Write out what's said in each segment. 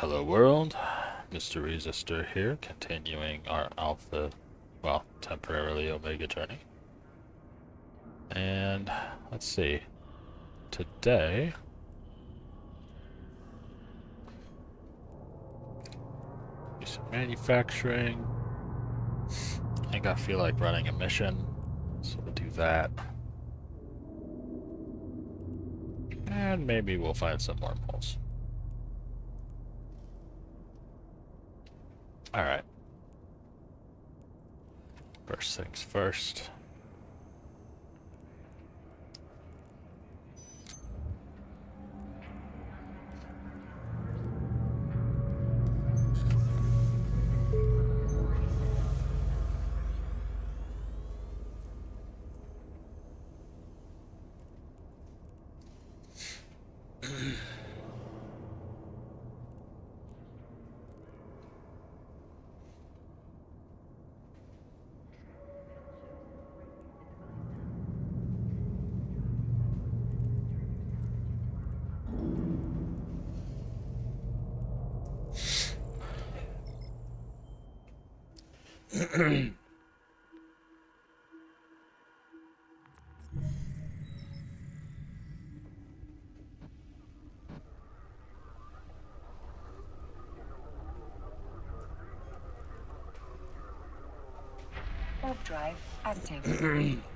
Hello world, Mr. Resistor here, continuing our alpha, well, temporarily omega journey. And let's see, today, do some manufacturing. I think I feel like running a mission, so we'll do that. And maybe we'll find some more Alright. First things first. Warp drive active.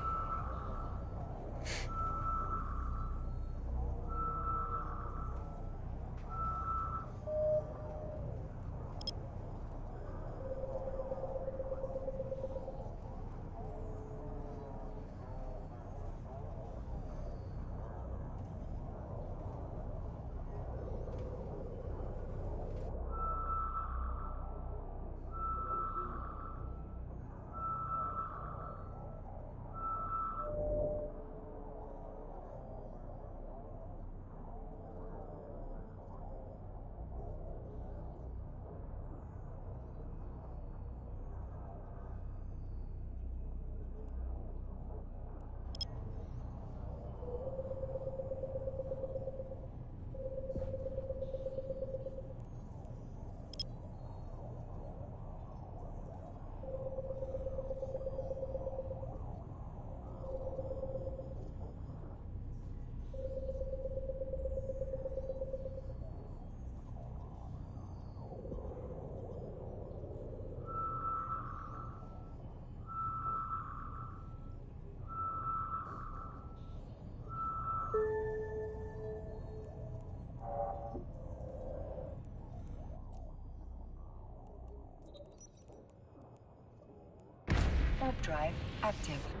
active.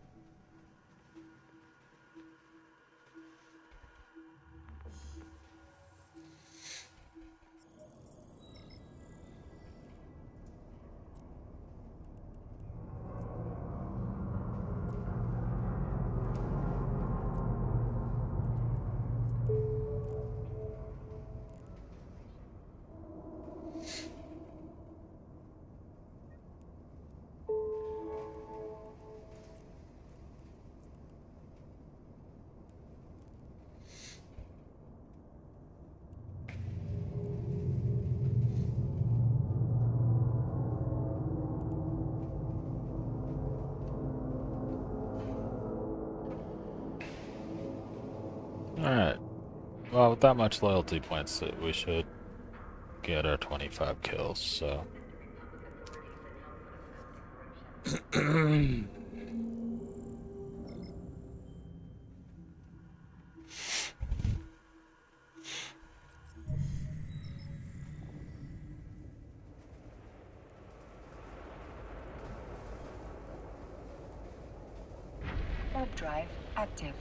Well, with that much loyalty points, uh, we should get our 25 kills, so. Drive active.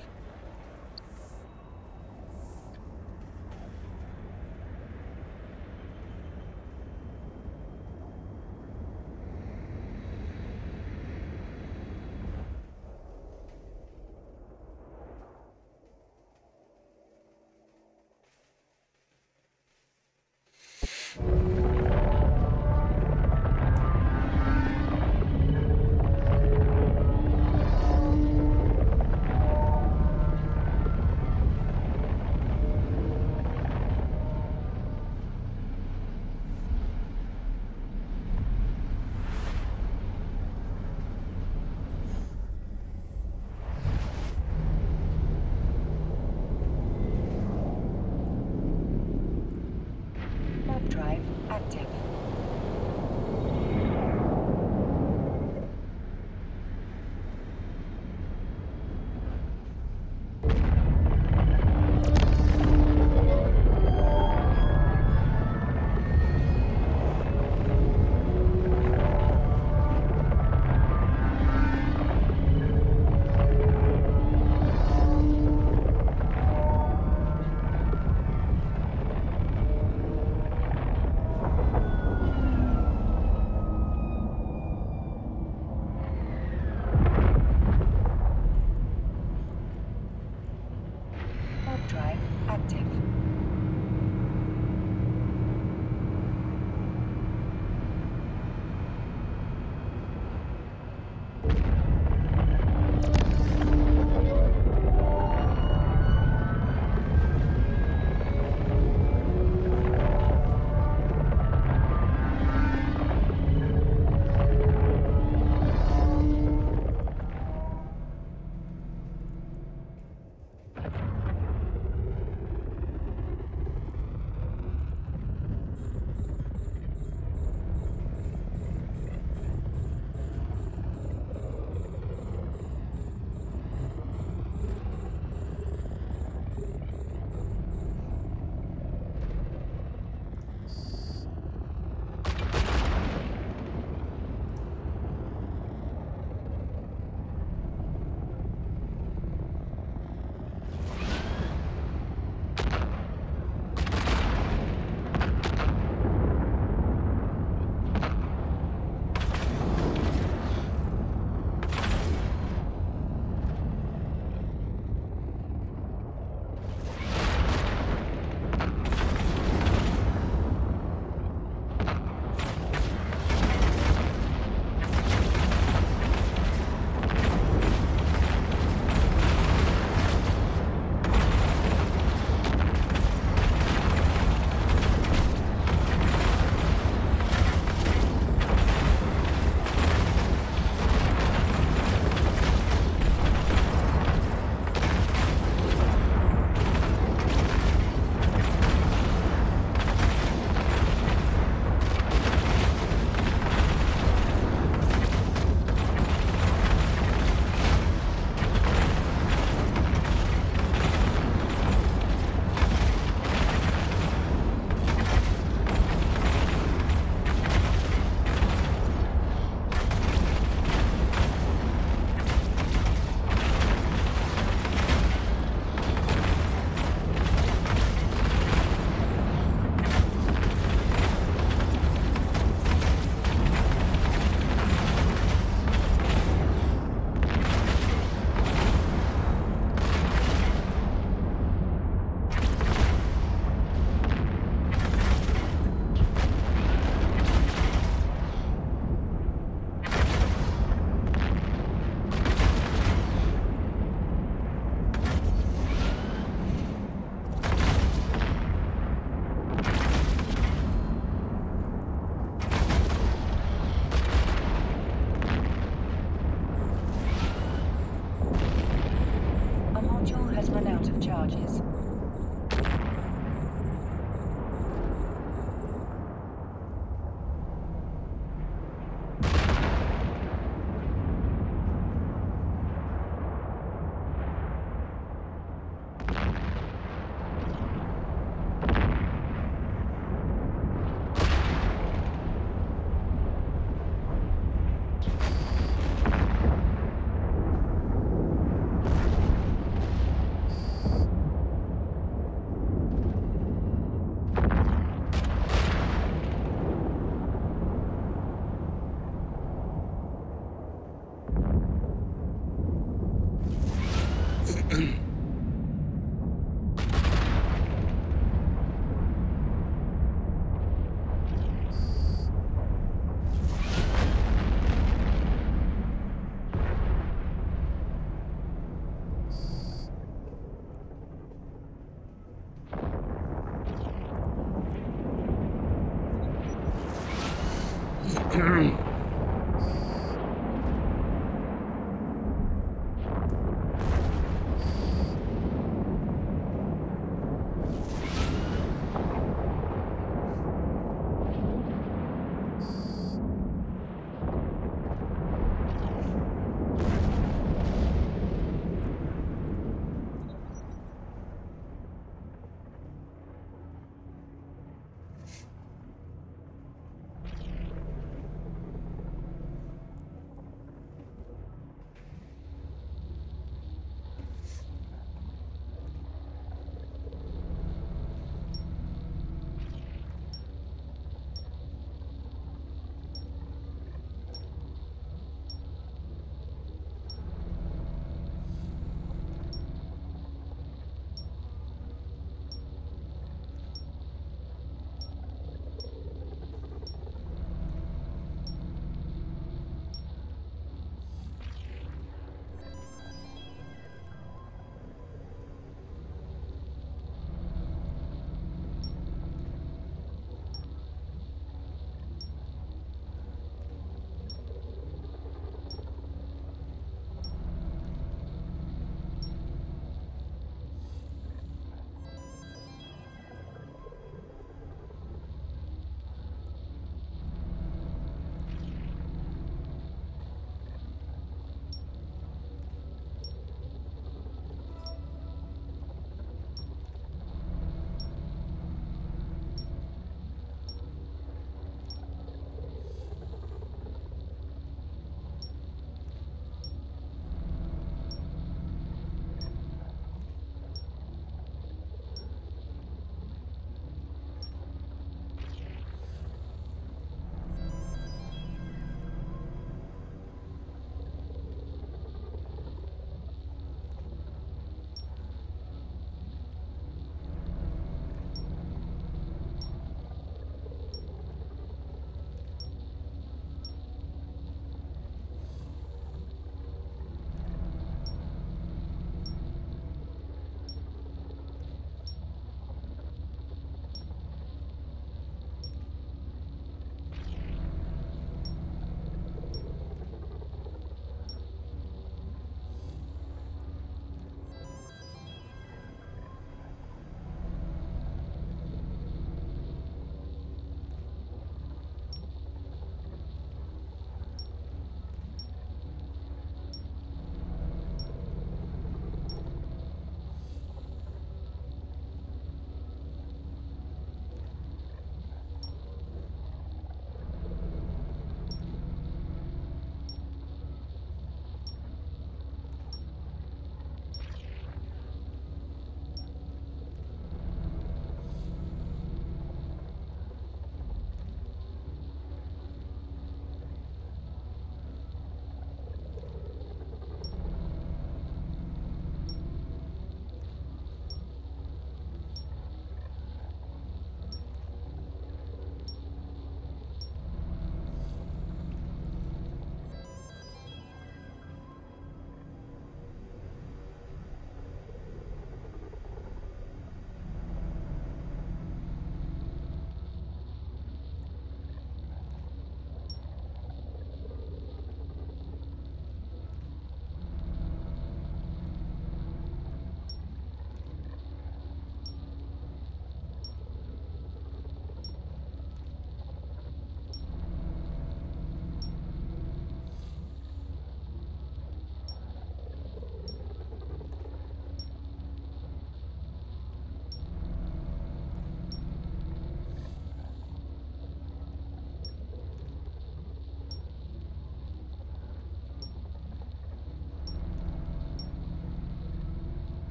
Mm-hmm.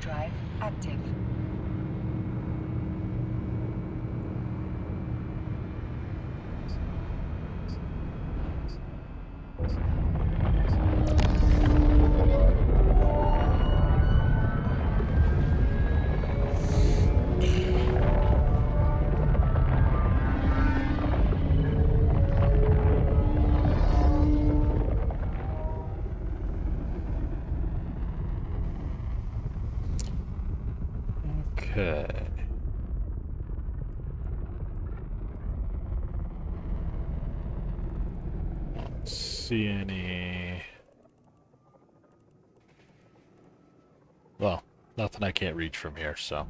Drive active. Okay. See any. Well, nothing I can't reach from here, so.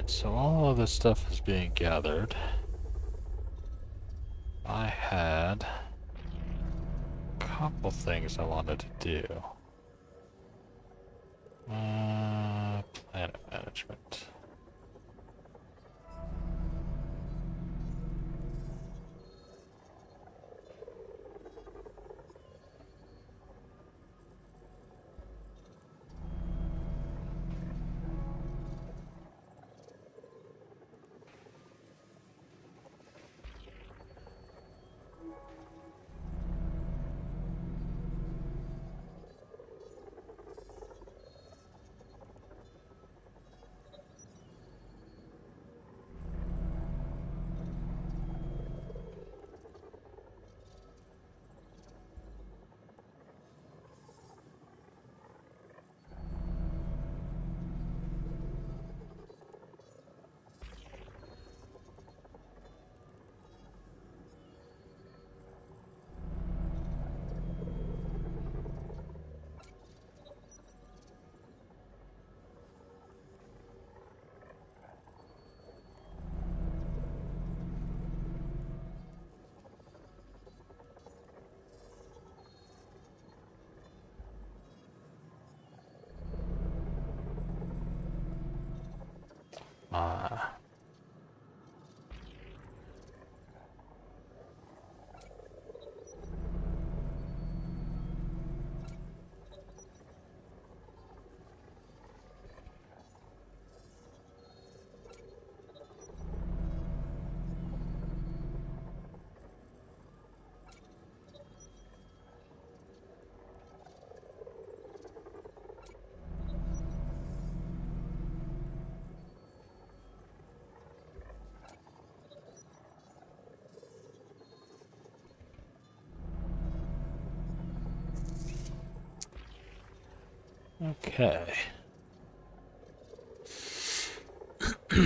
Alright, so all of this stuff is being gathered. I had a couple things I wanted to do. Uh, planet management. Okay.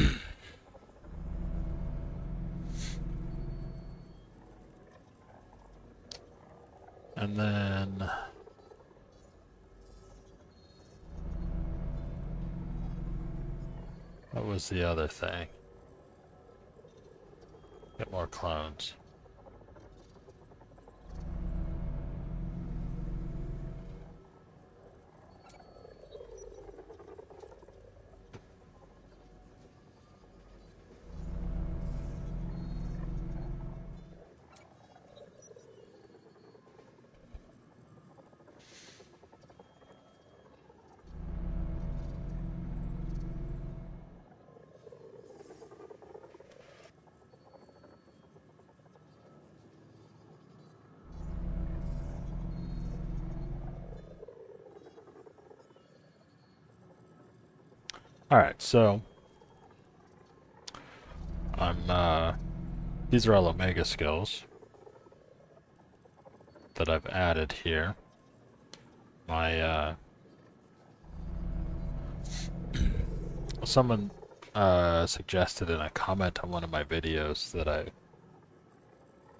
and then what was the other thing? Get more clones. Alright, so I'm uh these are all Omega skills that I've added here. My uh someone uh suggested in a comment on one of my videos that I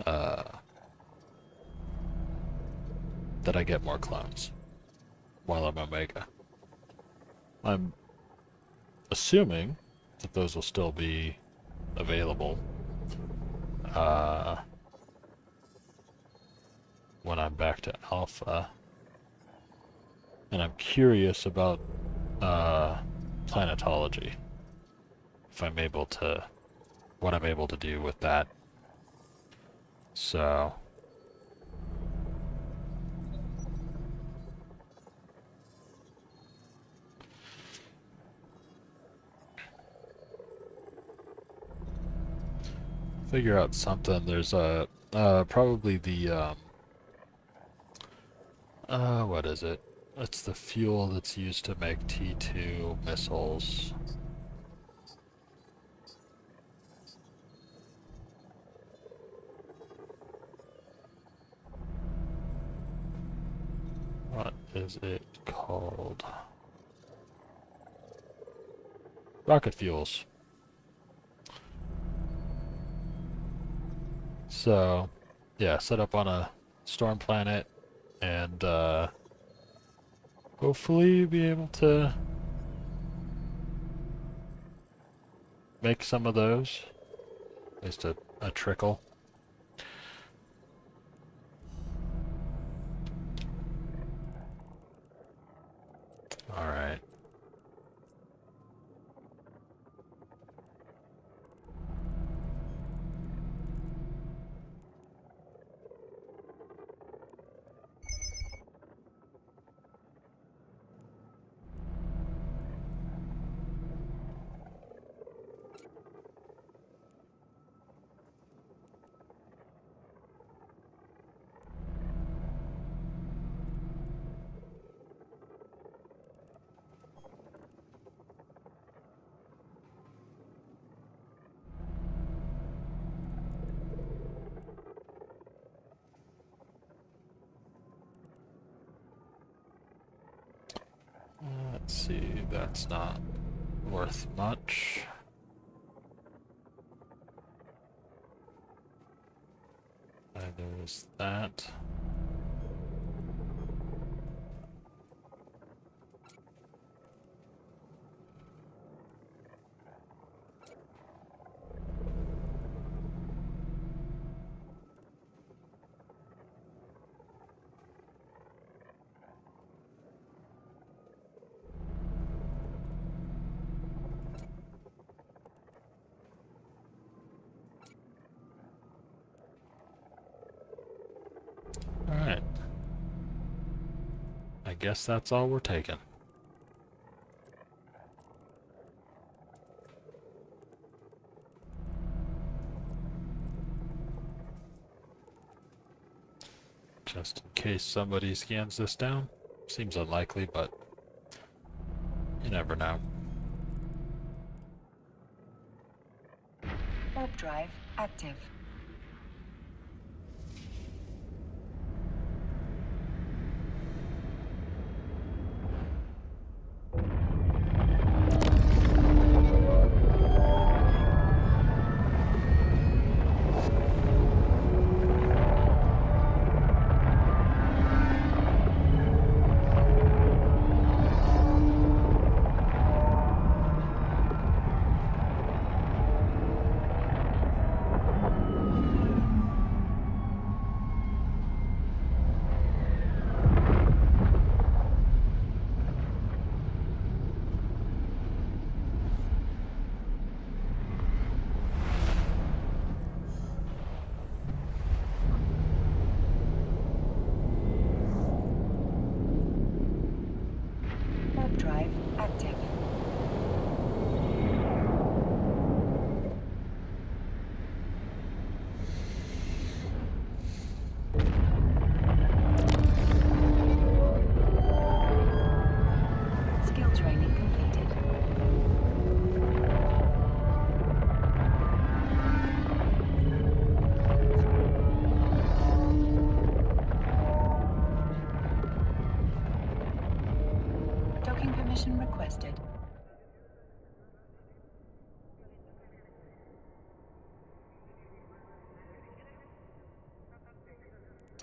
uh that I get more clones while I'm Omega. I'm assuming that those will still be available uh, when I'm back to Alpha. And I'm curious about uh, planetology. If I'm able to, what I'm able to do with that. So, figure out something. There's a uh, probably the um, uh, what is it? It's the fuel that's used to make T2 missiles. What is it called? Rocket fuels. So, yeah, set up on a storm planet and uh, hopefully be able to make some of those. At least a, a trickle. Alright. Uh, Let's see, that's not worth much. Neither is that. Alright. I guess that's all we're taking. Just in case somebody scans this down. Seems unlikely, but you never know. Warp drive active.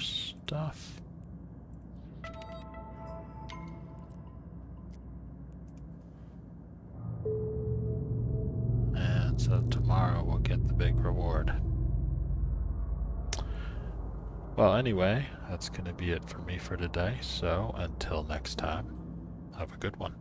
Our stuff. And so tomorrow we'll get the big reward. Well, anyway, that's going to be it for me for today. So until next time, have a good one.